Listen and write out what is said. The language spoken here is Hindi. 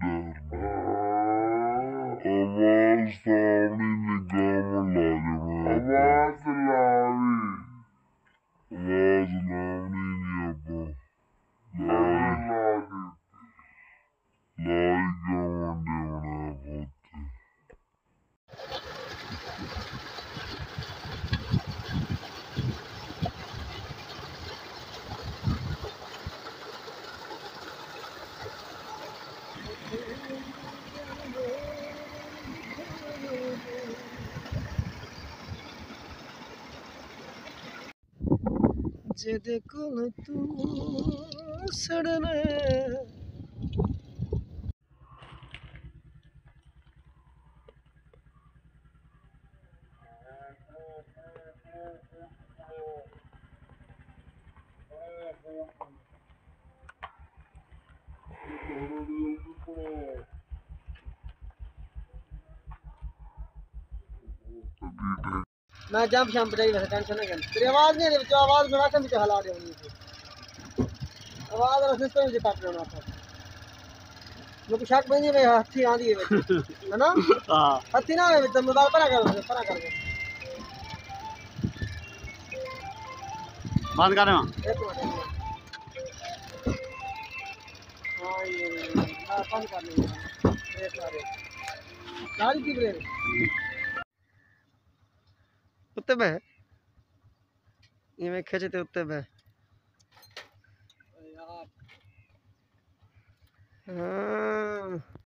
där. Avaz da avni ni gavla gavla. जेदे देखो न तू सड़ने Thank you. सकते हैं मैं जंप शंप रही वैसे टेंशन ना कर तेरी आवाज़ नहीं है आवाज़ में वैसे मुझे हला रही होनी आवाज़ और सिस्टम मुझे काट रहा था। मुझे शक भी नहीं मैं हथी आंदी है है ना? हाँ। हथी ना है तो मुदाल पर कर पर कर बंद करना एक मिनट हाँ ये बंद करना एक बार गाड़ी की ब्रेक उत्ते पे ये मैं खींचे उत्ते पे हाँ।